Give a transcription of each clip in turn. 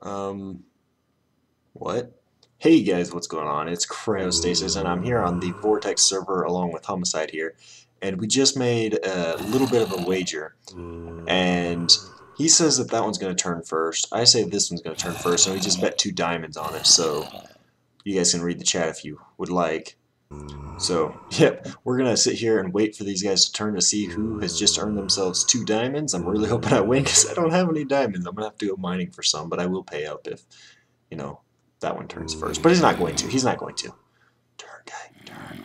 Um, what? Hey guys, what's going on? It's Cryostasis, and I'm here on the Vortex server along with Homicide here. And we just made a little bit of a wager. And he says that that one's going to turn first. I say this one's going to turn first, so we just bet two diamonds on it. So you guys can read the chat if you would like. So, yep, we're going to sit here and wait for these guys to turn to see who has just earned themselves two diamonds. I'm really hoping I win because I don't have any diamonds. I'm going to have to go mining for some, but I will pay up if, you know, that one turns first. But he's not going to. He's not going to. Turn, guy. Turn.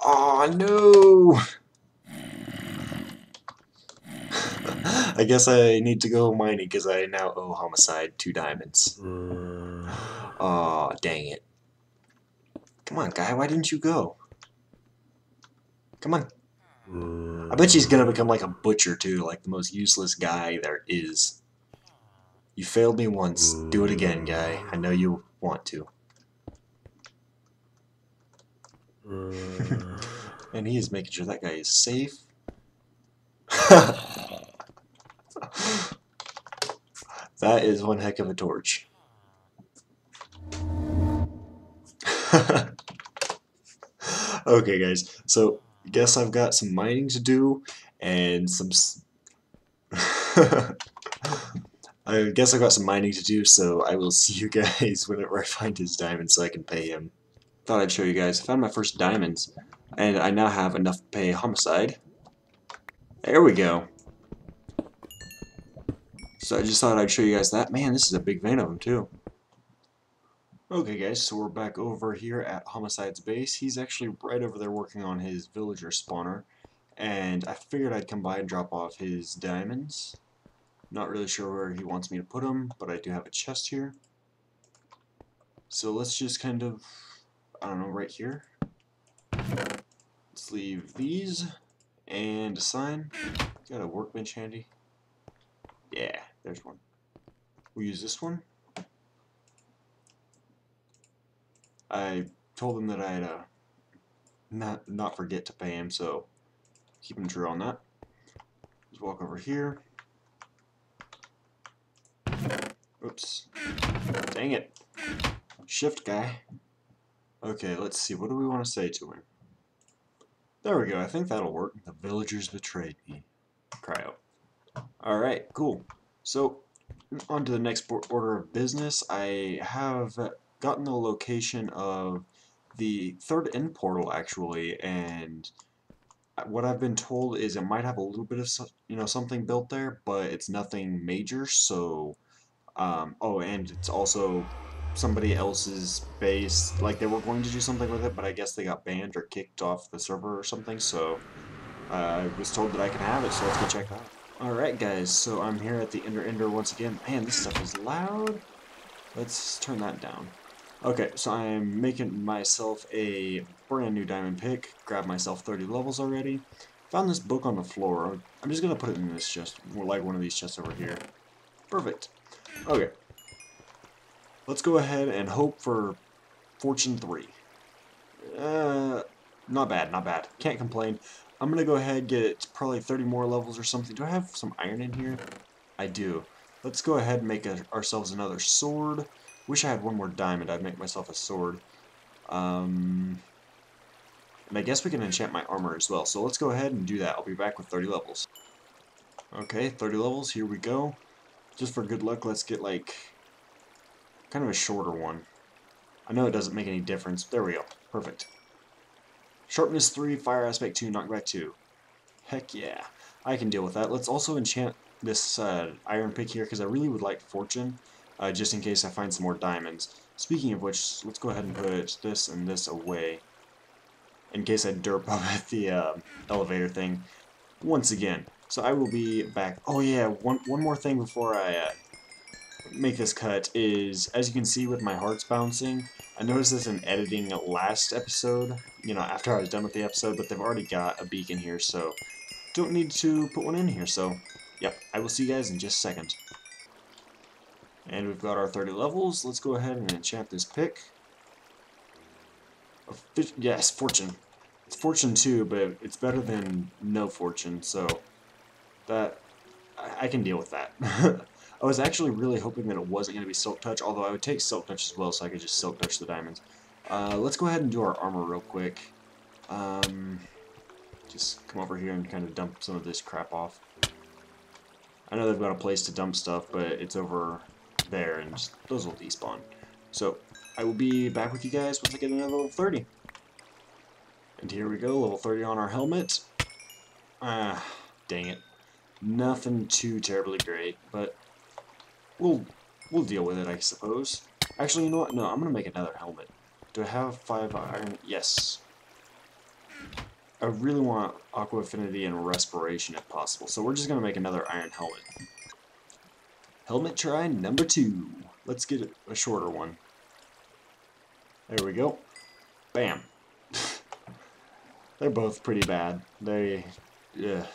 Oh no! I guess I need to go mining because I now owe Homicide two diamonds. Oh, dang it. Come on, guy. Why didn't you go? Come on. I bet she's gonna become like a butcher too, like the most useless guy there is. You failed me once. Do it again, guy. I know you want to. and he is making sure that guy is safe. that is one heck of a torch. okay, guys. So, I guess I've got some mining to do and some. I guess I've got some mining to do, so I will see you guys whenever I find his diamond so I can pay him. Thought I'd show you guys. I found my first diamonds, and I now have enough to pay Homicide. There we go. So I just thought I'd show you guys that. Man, this is a big vein of them, too. Okay, guys, so we're back over here at Homicide's base. He's actually right over there working on his villager spawner, and I figured I'd come by and drop off his diamonds. Not really sure where he wants me to put them, but I do have a chest here. So let's just kind of, I don't know, right here. Let's leave these and a sign. Got a workbench handy. Yeah, there's one. We'll use this one. I told him that I'd uh, not not forget to pay him, so keep him true on that. Let's walk over here. Oops. Dang it. Shift guy. Okay, let's see. What do we want to say to him? There we go. I think that'll work. The villagers betrayed me. Cryo. Alright, cool. So, on to the next order of business. I have gotten the location of the third end portal, actually, and what I've been told is it might have a little bit of, you know, something built there, but it's nothing major, so um, oh, and it's also somebody else's base. Like, they were going to do something with it, but I guess they got banned or kicked off the server or something, so uh, I was told that I can have it, so let's go check it out. Alright, guys, so I'm here at the Ender Ender once again. Man, this stuff is loud. Let's turn that down. Okay, so I'm making myself a brand new diamond pick. Grabbed myself 30 levels already. Found this book on the floor. I'm just to put it in this chest, like one of these chests over here. Perfect. Okay. Let's go ahead and hope for Fortune 3. Uh, not bad, not bad. Can't complain. I'm to go ahead and get probably 30 more levels or something. Do I have some iron in here? I do. Let's go ahead and make a, ourselves another sword. Wish I had one more diamond. I'd make myself a sword. Um, and I guess we can enchant my armor as well. So let's go ahead and do that. I'll be back with 30 levels. Okay, 30 levels. Here we go. Just for good luck, let's get like kind of a shorter one. I know it doesn't make any difference. There we go. Perfect. Sharpness 3, Fire Aspect 2, Knockback 2. Heck yeah. I can deal with that. Let's also enchant this uh, iron pick here because I really would like Fortune uh, just in case I find some more diamonds. Speaking of which, let's go ahead and put this and this away in case I derp up at the uh, elevator thing once again. So I will be back. Oh yeah, one, one more thing before I uh, make this cut is, as you can see with my hearts bouncing, I noticed this in editing last episode, you know, after I was done with the episode, but they've already got a beacon here, so don't need to put one in here, so, yep, I will see you guys in just a second. And we've got our 30 levels, let's go ahead and enchant this pick. Yes, Fortune. It's Fortune 2, but it's better than no Fortune, so that I, I can deal with that. I was actually really hoping that it wasn't going to be Silk Touch, although I would take Silk Touch as well so I could just Silk Touch the diamonds. Uh, let's go ahead and do our armor real quick. Um, just come over here and kind of dump some of this crap off. I know they've got a place to dump stuff, but it's over there, and those will despawn. So, I will be back with you guys once I get another level 30. And here we go, level 30 on our helmet. Ah, dang it. Nothing too terribly great, but we'll we'll deal with it, I suppose. Actually, you know what? No, I'm gonna make another helmet. Do I have five iron? Yes. I really want Aqua Affinity and Respiration if possible, so we're just gonna make another iron helmet. Helmet try number two. Let's get a shorter one. There we go. Bam. They're both pretty bad. They, yeah.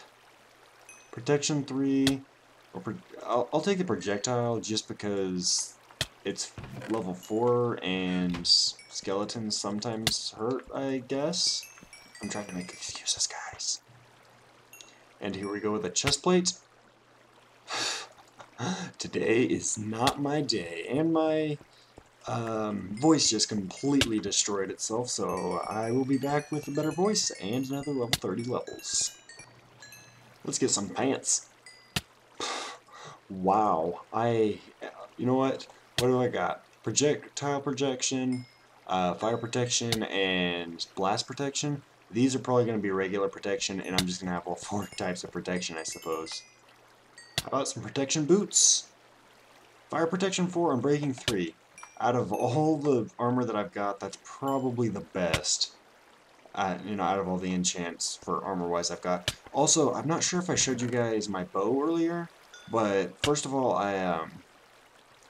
Protection 3, or pro I'll, I'll take the projectile just because it's level 4 and skeletons sometimes hurt, I guess. I'm trying to make excuses, guys. And here we go with a chest plate. Today is not my day, and my um, voice just completely destroyed itself, so I will be back with a better voice and another level 30 levels. Let's get some pants. wow, I, you know what, what do I got? Projectile projection, uh, fire protection, and blast protection. These are probably going to be regular protection, and I'm just going to have all four types of protection, I suppose. How about some protection boots? Fire protection 4 and breaking 3 out of all the armor that I've got, that's probably the best. Uh, you know, out of all the enchants for armor-wise I've got. Also, I'm not sure if I showed you guys my bow earlier, but first of all, I um,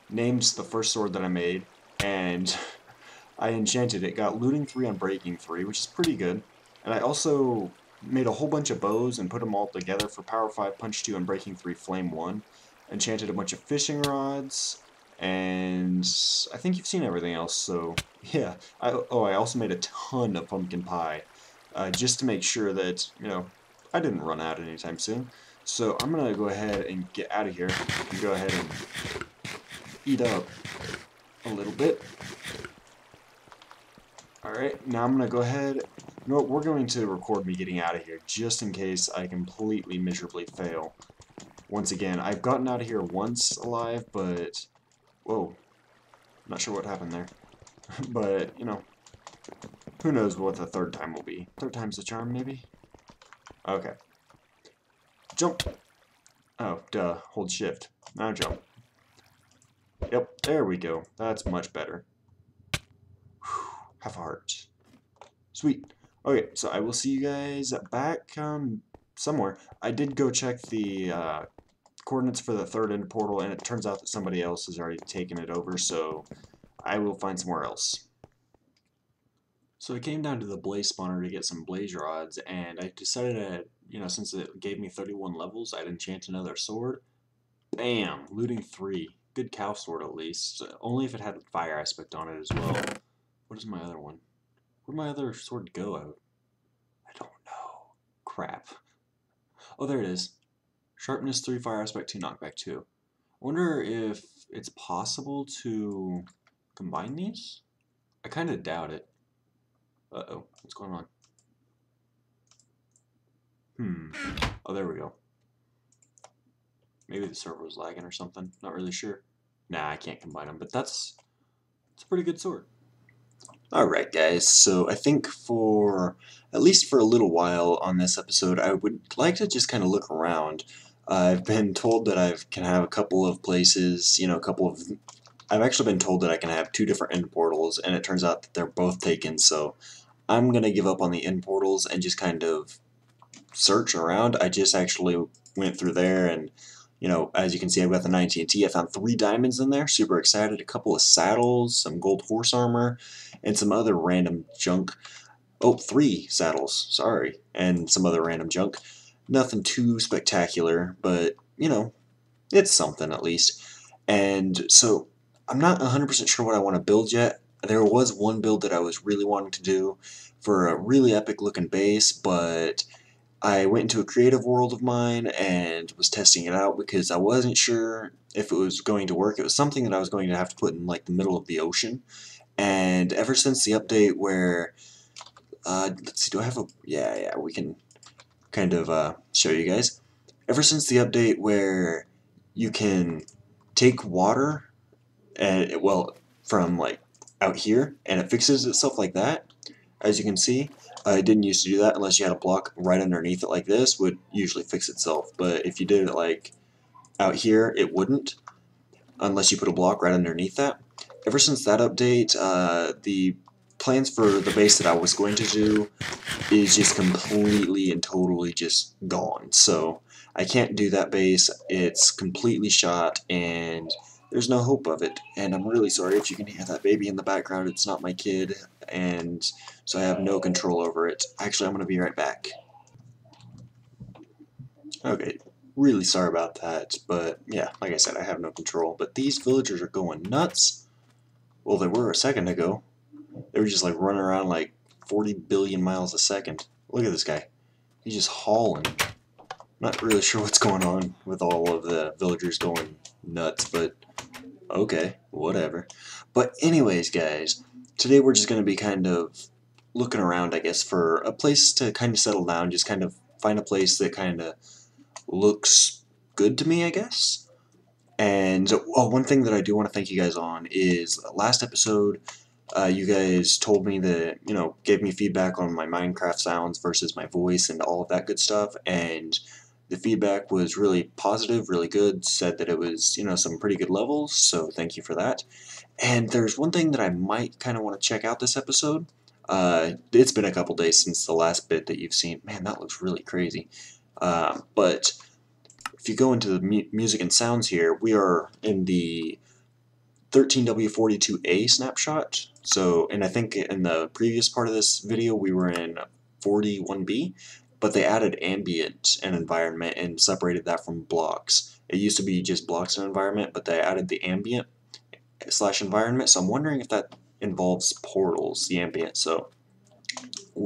named the first sword that I made, and I enchanted it. Got looting 3 Unbreaking 3, which is pretty good. And I also made a whole bunch of bows and put them all together for power 5, punch 2, and breaking 3, flame 1. Enchanted a bunch of fishing rods, and I think you've seen everything else, so yeah. I, oh, I also made a ton of pumpkin pie, uh, just to make sure that, you know, I didn't run out anytime soon. So I'm going to go ahead and get out of here and go ahead and eat up a little bit. Alright, now I'm going to go ahead, you know what, we're going to record me getting out of here, just in case I completely miserably fail. Once again, I've gotten out of here once alive, but Whoa. Not sure what happened there. but, you know, who knows what the third time will be. Third time's the charm, maybe? Okay. Jump! Oh, duh. Hold shift. Now jump. Yep, there we go. That's much better. Whew, half a heart. Sweet. Okay, so I will see you guys back um, somewhere. I did go check the uh, coordinates for the third end portal, and it turns out that somebody else has already taken it over, so I will find somewhere else. So I came down to the blaze spawner to get some blaze rods, and I decided to, you know, since it gave me 31 levels, I'd enchant another sword. Bam! Looting 3. Good cow sword at least. Only if it had fire aspect on it as well. What is my other one? Where'd my other sword go out? I don't know. Crap. Oh, there it is. Sharpness 3, Fire Aspect 2, Knockback 2. I wonder if it's possible to combine these? I kind of doubt it. Uh-oh, what's going on? Hmm. Oh, there we go. Maybe the server was lagging or something. Not really sure. Nah, I can't combine them, but that's, that's a pretty good sword. Alright guys, so I think for, at least for a little while on this episode, I would like to just kind of look around I've been told that I can have a couple of places, you know, a couple of... I've actually been told that I can have two different end portals, and it turns out that they're both taken, so I'm going to give up on the end portals and just kind of search around. I just actually went through there, and, you know, as you can see, I've got the 19T. I found three diamonds in there, super excited, a couple of saddles, some gold horse armor, and some other random junk. Oh, three saddles, sorry, and some other random junk. Nothing too spectacular, but, you know, it's something at least. And so I'm not 100% sure what I want to build yet. There was one build that I was really wanting to do for a really epic looking base, but I went into a creative world of mine and was testing it out because I wasn't sure if it was going to work. It was something that I was going to have to put in like the middle of the ocean. And ever since the update where, uh, let's see, do I have a, yeah, yeah, we can kind of uh, show you guys. Ever since the update where you can take water and, well, from like out here and it fixes itself like that, as you can see, I didn't used to do that unless you had a block right underneath it like this would usually fix itself. But if you did it like out here, it wouldn't unless you put a block right underneath that. Ever since that update, uh, the plans for the base that I was going to do is just completely and totally just gone. So I can't do that base. It's completely shot and there's no hope of it. And I'm really sorry if you can hear that baby in the background. It's not my kid, and so I have no control over it. Actually, I'm going to be right back. Okay, really sorry about that, but yeah, like I said, I have no control. But these villagers are going nuts. Well, they were a second ago. They were just like running around like 40 billion miles a second. Look at this guy. He's just hauling. Not really sure what's going on with all of the villagers going nuts, but okay, whatever. But anyways, guys, today we're just going to be kind of looking around, I guess, for a place to kind of settle down, just kind of find a place that kind of looks good to me, I guess. And oh, one thing that I do want to thank you guys on is last episode, uh, you guys told me that, you know, gave me feedback on my Minecraft sounds versus my voice and all of that good stuff. And the feedback was really positive, really good, said that it was, you know, some pretty good levels, so thank you for that. And there's one thing that I might kind of want to check out this episode. Uh, it's been a couple days since the last bit that you've seen. Man, that looks really crazy. Uh, but if you go into the mu music and sounds here, we are in the 13W42A snapshot. So, and I think in the previous part of this video, we were in 41B but they added ambient and environment and separated that from blocks. It used to be just blocks and environment, but they added the ambient slash environment, so I'm wondering if that involves portals, the ambient. So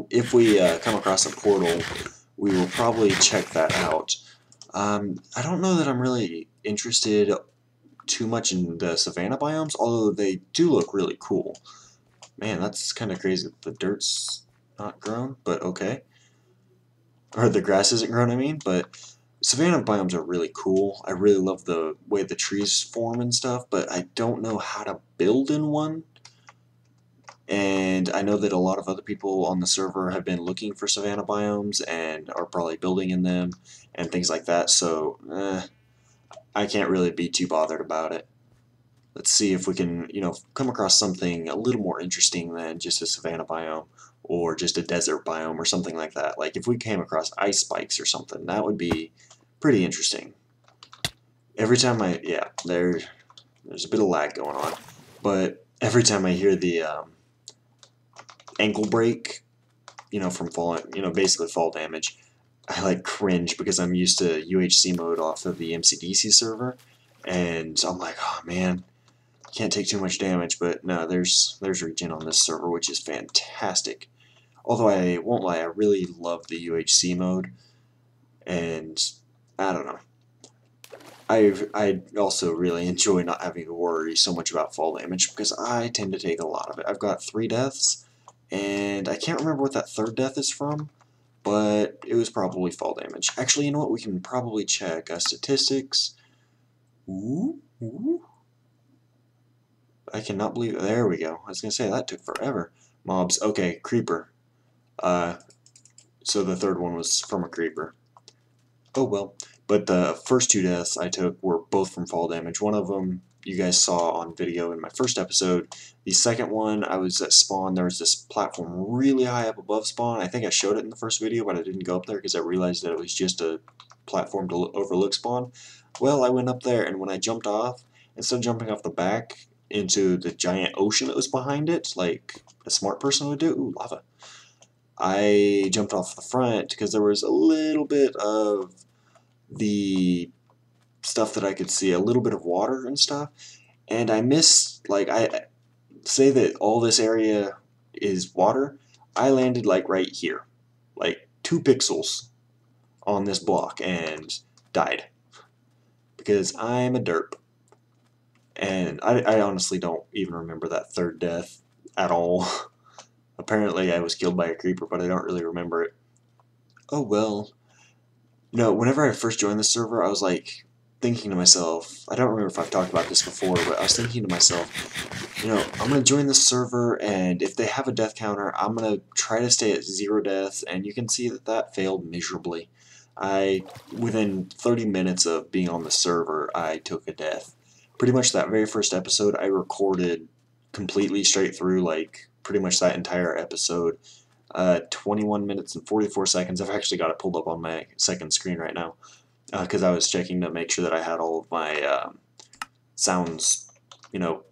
if we uh, come across a portal, we will probably check that out. Um, I don't know that I'm really interested too much in the savanna biomes, although they do look really cool. Man, that's kind of crazy. The dirt's not grown, but okay or the grass isn't grown, I mean, but savanna biomes are really cool. I really love the way the trees form and stuff, but I don't know how to build in one. And I know that a lot of other people on the server have been looking for savanna biomes and are probably building in them and things like that, so eh, I can't really be too bothered about it. Let's see if we can, you know, come across something a little more interesting than just a savanna biome or just a desert biome or something like that. Like if we came across ice spikes or something, that would be pretty interesting. Every time I, yeah, there, there's a bit of lag going on, but every time I hear the um, ankle break, you know, from fall, you know, basically fall damage, I like cringe because I'm used to UHC mode off of the MCDC server, and I'm like, oh man, can't take too much damage, but no, there's there's regen on this server, which is fantastic. Although I won't lie, I really love the UHC mode, and I don't know. I I also really enjoy not having to worry so much about fall damage because I tend to take a lot of it. I've got three deaths, and I can't remember what that third death is from, but it was probably fall damage. Actually, you know what? We can probably check uh, statistics. Ooh, ooh. I cannot believe. There we go. I was gonna say that took forever. Mobs. Okay, creeper. Uh, so the third one was from a creeper. Oh well. But the first two deaths I took were both from fall damage. One of them you guys saw on video in my first episode. The second one, I was at spawn. There was this platform really high up above spawn. I think I showed it in the first video, but I didn't go up there because I realized that it was just a platform to overlook spawn. Well, I went up there, and when I jumped off, instead of jumping off the back into the giant ocean that was behind it, like a smart person would do, ooh, lava. I jumped off the front because there was a little bit of the stuff that I could see, a little bit of water and stuff, and I missed, like, I say that all this area is water, I landed, like, right here, like, two pixels on this block and died because I'm a derp. And I, I honestly don't even remember that third death at all. Apparently, I was killed by a creeper, but I don't really remember it. Oh well. No, whenever I first joined the server, I was like thinking to myself, I don't remember if I've talked about this before, but I was thinking to myself, you know, I'm going to join the server, and if they have a death counter, I'm going to try to stay at zero deaths, and you can see that that failed miserably. I, within 30 minutes of being on the server, I took a death. Pretty much that very first episode, I recorded completely straight through, like, pretty much that entire episode. Uh, 21 minutes and 44 seconds. I've actually got it pulled up on my second screen right now because uh, I was checking to make sure that I had all of my um, sounds, you know,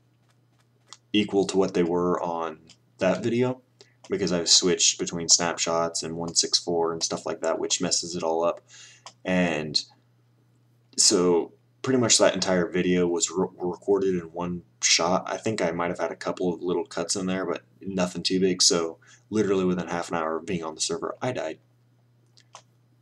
equal to what they were on that video because I've switched between snapshots and 164 and stuff like that, which messes it all up. And so pretty much that entire video was re recorded in one shot. I think I might have had a couple of little cuts in there, but nothing too big. So literally within half an hour of being on the server, I died.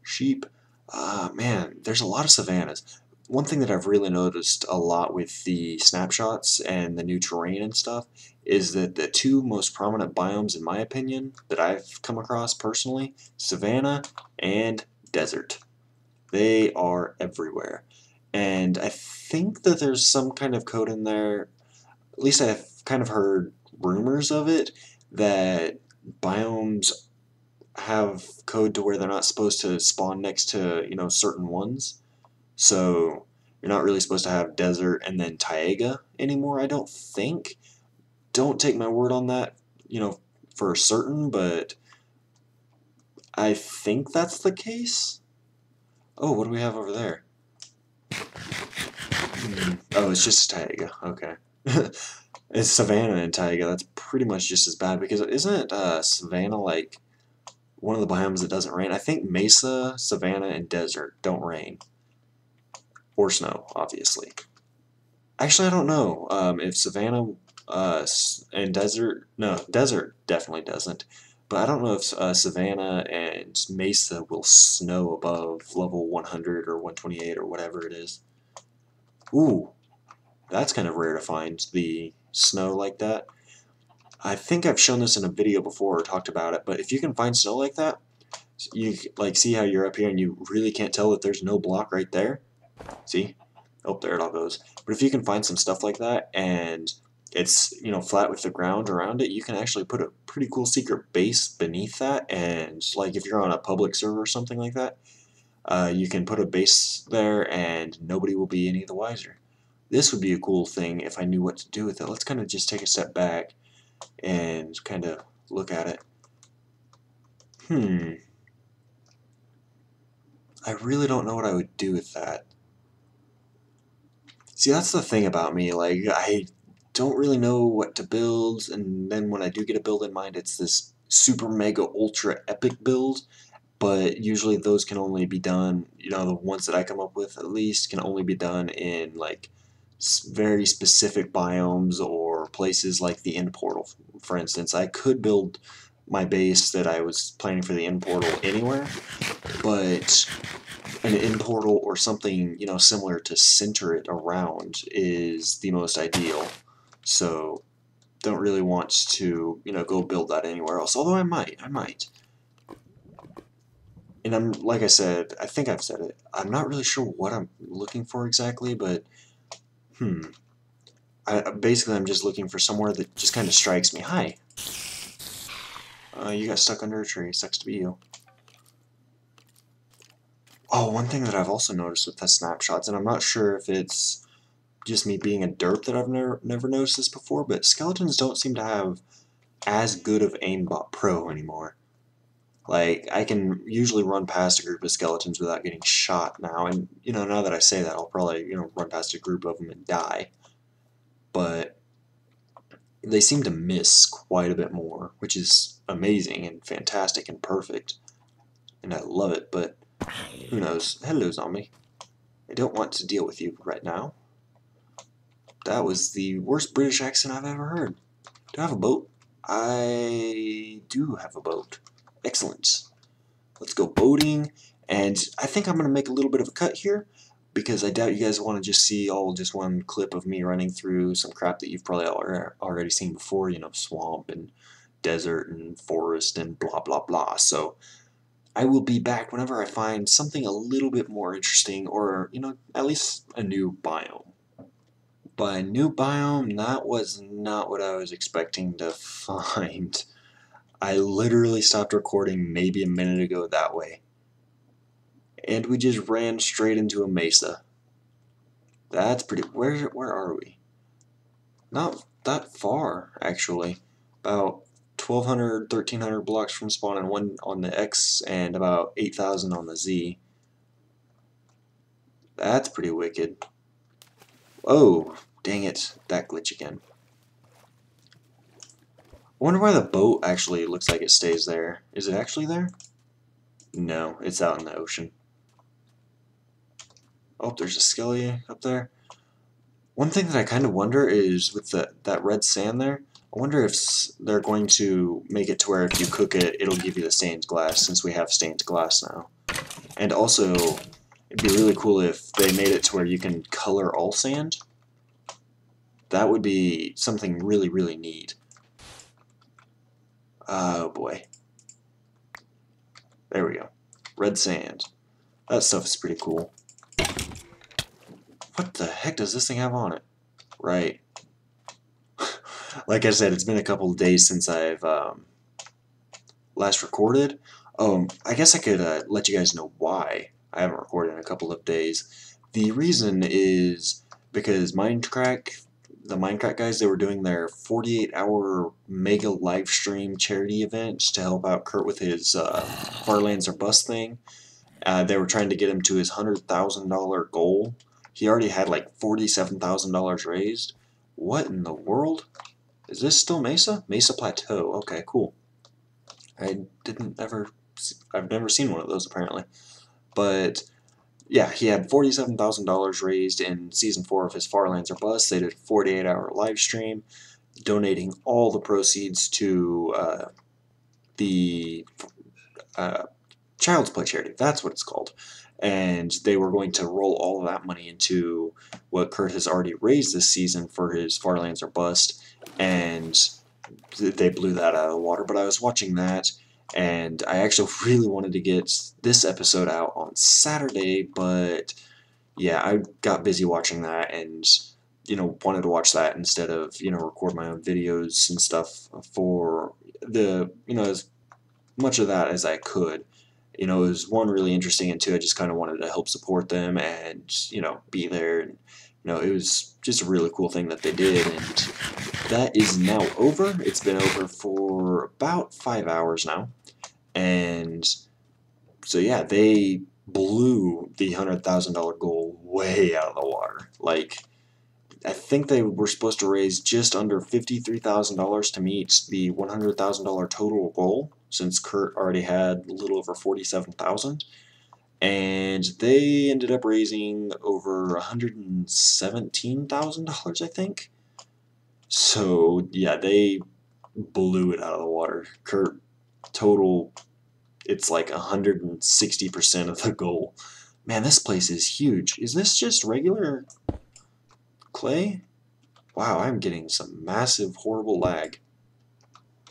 Sheep. Uh, man, there's a lot of savannas. One thing that I've really noticed a lot with the snapshots and the new terrain and stuff is that the two most prominent biomes, in my opinion, that I've come across personally, savanna and desert. They are everywhere. And I think that there's some kind of code in there, at least I've kind of heard rumors of it, that biomes have code to where they're not supposed to spawn next to, you know, certain ones. So you're not really supposed to have desert and then taiga anymore, I don't think. Don't take my word on that, you know, for certain, but I think that's the case. Oh, what do we have over there? Hmm. Oh, it's just taiga. Okay. it's savanna and taiga. That's pretty much just as bad because isn't uh, savanna like one of the biomes that doesn't rain? I think mesa, savanna, and desert don't rain. Or snow, obviously. Actually, I don't know um, if savanna uh, and desert, no, desert definitely doesn't. But I don't know if uh, savanna and mesa will snow above level 100 or 128 or whatever it is. Ooh, that's kind of rare to find, the snow like that. I think I've shown this in a video before or talked about it, but if you can find snow like that, you like see how you're up here and you really can't tell that there's no block right there? See? Oh, there it all goes. But if you can find some stuff like that and it's you know flat with the ground around it, you can actually put a pretty cool secret base beneath that. And like if you're on a public server or something like that, uh, you can put a base there and nobody will be any the wiser. This would be a cool thing if I knew what to do with it. Let's kind of just take a step back and kind of look at it. Hmm. I really don't know what I would do with that. See, that's the thing about me. Like, I don't really know what to build, and then when I do get a build in mind, it's this super mega ultra epic build. But usually those can only be done, you know, the ones that I come up with at least can only be done in like very specific biomes or places like the end portal, for instance. I could build my base that I was planning for the end portal anywhere, but an end portal or something you know similar to center it around is the most ideal. So don't really want to you know go build that anywhere else. Although I might, I might. And I'm like I said, I think I've said it. I'm not really sure what I'm looking for exactly, but hmm. I, basically, I'm just looking for somewhere that just kind of strikes me. Hi. Uh, you got stuck under a tree. Sucks to be you. Oh, one thing that I've also noticed with the snapshots, and I'm not sure if it's just me being a derp that I've never never noticed this before, but skeletons don't seem to have as good of aimbot pro anymore. Like I can usually run past a group of skeletons without getting shot now, and you know now that I say that, I'll probably you know run past a group of them and die. But they seem to miss quite a bit more, which is amazing and fantastic and perfect, and I love it. But who knows? Hello, zombie. I don't want to deal with you right now. That was the worst British accent I've ever heard. Do I have a boat? I do have a boat. Excellent. Let's go boating, And I think I'm going to make a little bit of a cut here because I doubt you guys want to just see all just one clip of me running through some crap that you've probably already seen before, you know, swamp and desert and forest and blah blah blah. So I will be back whenever I find something a little bit more interesting or, you know, at least a new biome. By new biome, that was not what I was expecting to find. I literally stopped recording maybe a minute ago that way and we just ran straight into a mesa. That's pretty. Where where are we? Not that far actually. About 1200 1300 blocks from spawn and one on the X and about 8000 on the Z. That's pretty wicked. Oh, dang it. That glitch again. I wonder why the boat actually looks like it stays there. Is it actually there? No, it's out in the ocean. Oh, there's a skelly up there. One thing that I kind of wonder is with the, that red sand there, I wonder if they're going to make it to where if you cook it, it'll give you the stained glass, since we have stained glass now. And also, it'd be really cool if they made it to where you can color all sand. That would be something really, really neat. Oh boy. There we go. Red sand. That stuff is pretty cool. What the heck does this thing have on it? Right. like I said, it's been a couple of days since I've um, last recorded. Um, I guess I could uh, let you guys know why I haven't recorded in a couple of days. The reason is because Minecraft, the Minecraft guys, they were doing their 48-hour mega live stream charity event to help out Kurt with his uh, Farlands or Bust thing. Uh, they were trying to get him to his $100,000 goal he already had like $47,000 raised. What in the world? Is this still Mesa? Mesa Plateau. Okay, cool. I didn't ever, I've never seen one of those apparently. But yeah, he had $47,000 raised in season four of his Farlands or Bust. They did a 48 hour live stream, donating all the proceeds to uh, the uh, Child's Play charity. That's what it's called and they were going to roll all of that money into what Kurt has already raised this season for his Farlands or Bust, and they blew that out of the water. But I was watching that, and I actually really wanted to get this episode out on Saturday, but yeah, I got busy watching that and you know wanted to watch that instead of you know record my own videos and stuff for the you know as much of that as I could you know, it was one really interesting, and two, I just kind of wanted to help support them and you know be there, and you know, it was just a really cool thing that they did, and that is now over. It's been over for about five hours now, and so yeah, they blew the hundred thousand dollar goal way out of the water. Like, I think they were supposed to raise just under fifty three thousand dollars to meet the one hundred thousand dollar total goal since Kurt already had a little over 47,000 and they ended up raising over $117,000 I think. So yeah, they blew it out of the water. Kurt total it's like 160% of the goal. Man, this place is huge. Is this just regular clay? Wow, I'm getting some massive horrible lag.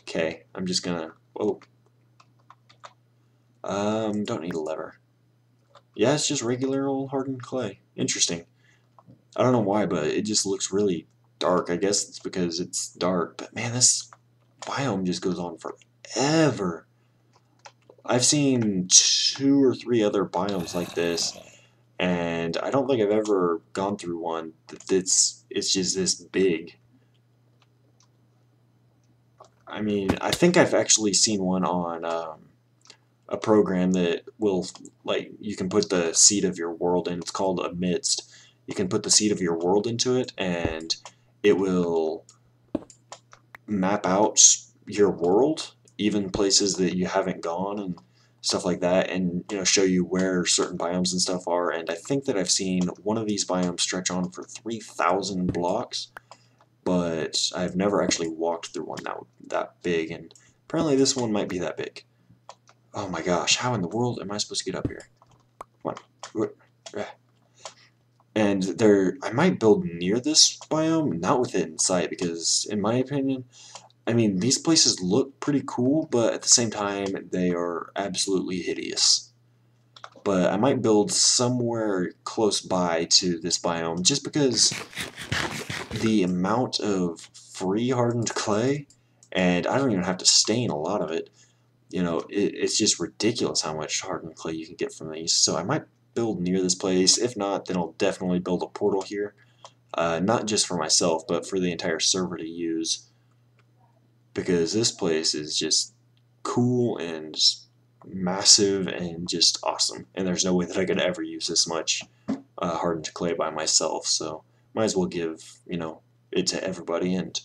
Okay, I'm just gonna oh um, don't need a lever. Yeah, it's just regular old hardened clay. Interesting. I don't know why, but it just looks really dark. I guess it's because it's dark. But man, this biome just goes on forever. I've seen two or three other biomes like this, and I don't think I've ever gone through one that's it's just this big. I mean, I think I've actually seen one on um, a program that will like you can put the seed of your world in. It's called Amidst. You can put the seed of your world into it, and it will map out your world, even places that you haven't gone and stuff like that, and you know show you where certain biomes and stuff are. And I think that I've seen one of these biomes stretch on for three thousand blocks, but I've never actually walked through one that that big. And apparently, this one might be that big. Oh my gosh, how in the world am I supposed to get up here? On. And there, I might build near this biome, not with it in sight, because in my opinion, I mean, these places look pretty cool, but at the same time, they are absolutely hideous. But I might build somewhere close by to this biome, just because the amount of free hardened clay, and I don't even have to stain a lot of it, you know, it, it's just ridiculous how much hardened clay you can get from these. So I might build near this place. If not, then I'll definitely build a portal here. Uh, not just for myself, but for the entire server to use. Because this place is just cool and massive and just awesome. And there's no way that I could ever use this much uh, hardened clay by myself. So might as well give, you know, it to everybody. And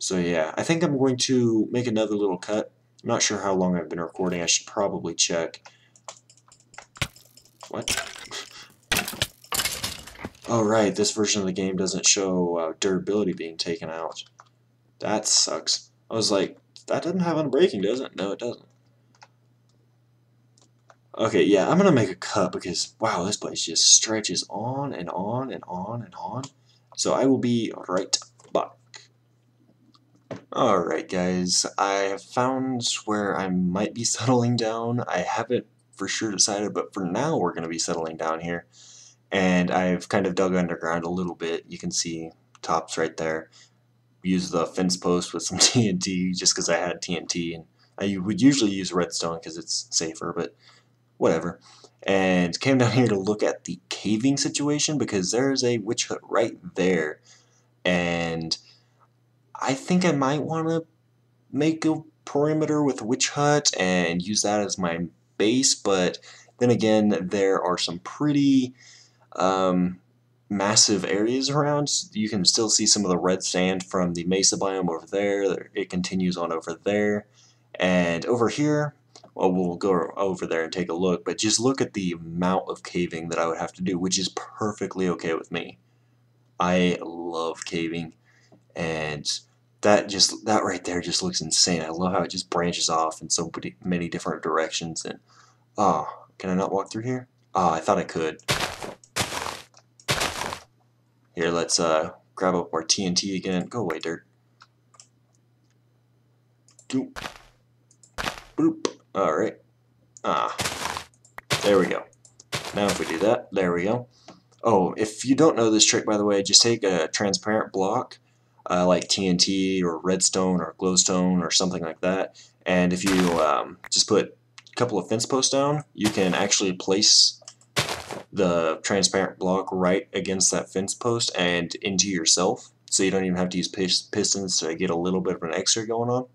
so yeah, I think I'm going to make another little cut. I'm not sure how long I've been recording. I should probably check. What? Oh right, this version of the game doesn't show uh, durability being taken out. That sucks. I was like, that doesn't have unbreaking, does it? No, it doesn't. Okay, yeah, I'm gonna make a cut because wow, this place just stretches on and on and on and on. So I will be right. Alright guys, I have found where I might be settling down. I haven't for sure decided, but for now we're going to be settling down here. And I've kind of dug underground a little bit. You can see tops right there. Use the fence post with some TNT just because I had TNT. And I would usually use redstone because it's safer, but whatever. And came down here to look at the caving situation because there's a witch hut right there. And I think I might want to make a perimeter with witch hut and use that as my base, but then again, there are some pretty um, massive areas around. You can still see some of the red sand from the mesa biome over there. It continues on over there. And over here, well, we'll go over there and take a look, but just look at the amount of caving that I would have to do, which is perfectly okay with me. I love caving, and that just that right there just looks insane. I love how it just branches off in so many different directions. And ah, oh, can I not walk through here? Ah, oh, I thought I could. Here, let's uh grab up our TNT again. Go away, dirt. Doop. Boop. All right. Ah, there we go. Now if we do that, there we go. Oh, if you don't know this trick, by the way, just take a transparent block uh, like TNT or redstone or glowstone or something like that. And if you um, just put a couple of fence posts down, you can actually place the transparent block right against that fence post and into yourself. So you don't even have to use pistons to get a little bit of an extra going on.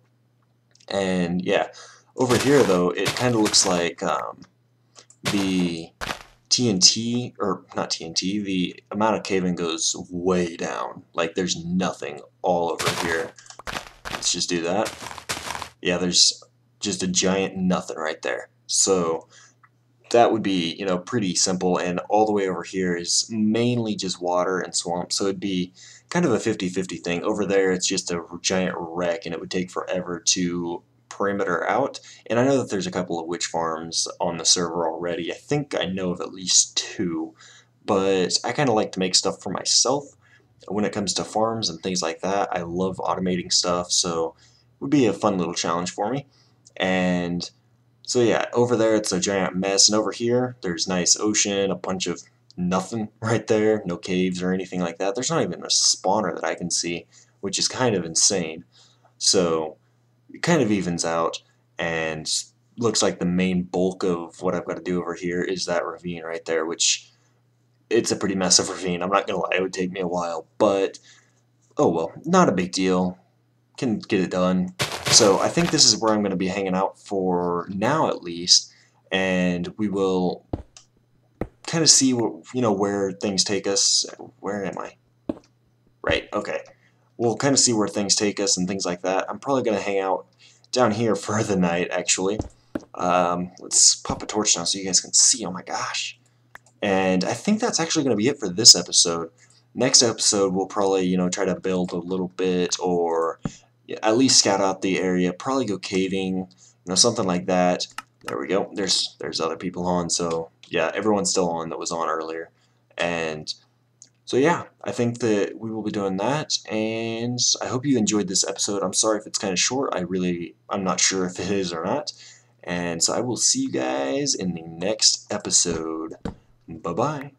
And yeah, over here though, it kind of looks like um, the TNT, or not TNT, the amount of caving goes way down. Like there's nothing all over here. Let's just do that. Yeah, there's just a giant nothing right there. So that would be, you know, pretty simple. And all the way over here is mainly just water and swamp. So it'd be kind of a 50-50 thing. Over there, it's just a giant wreck, and it would take forever to perimeter out. And I know that there's a couple of witch farms on the server already. I think I know of at least two. But I kind of like to make stuff for myself. When it comes to farms and things like that, I love automating stuff, so it would be a fun little challenge for me. And so yeah, over there it's a giant mess, and over here there's nice ocean, a bunch of nothing right there, no caves or anything like that. There's not even a spawner that I can see, which is kind of insane. So it kind of evens out and looks like the main bulk of what I've got to do over here is that ravine right there, which it's a pretty massive ravine. I'm not going to lie, it would take me a while, but oh well, not a big deal. Can get it done. So I think this is where I'm going to be hanging out for now at least, and we will kind of see what, you know where things take us. Where am I? Right, okay we'll kind of see where things take us and things like that. I'm probably going to hang out down here for the night, actually. Um, let's pop a torch now so you guys can see. Oh my gosh. And I think that's actually going to be it for this episode. Next episode, we'll probably, you know, try to build a little bit or at least scout out the area. Probably go caving, you know, something like that. There we go. There's there's other people on, so yeah, everyone's still on that was on earlier. And so yeah, I think that we will be doing that, and I hope you enjoyed this episode. I'm sorry if it's kind of short. I really, I'm not sure if it is or not. And so I will see you guys in the next episode. Bye-bye.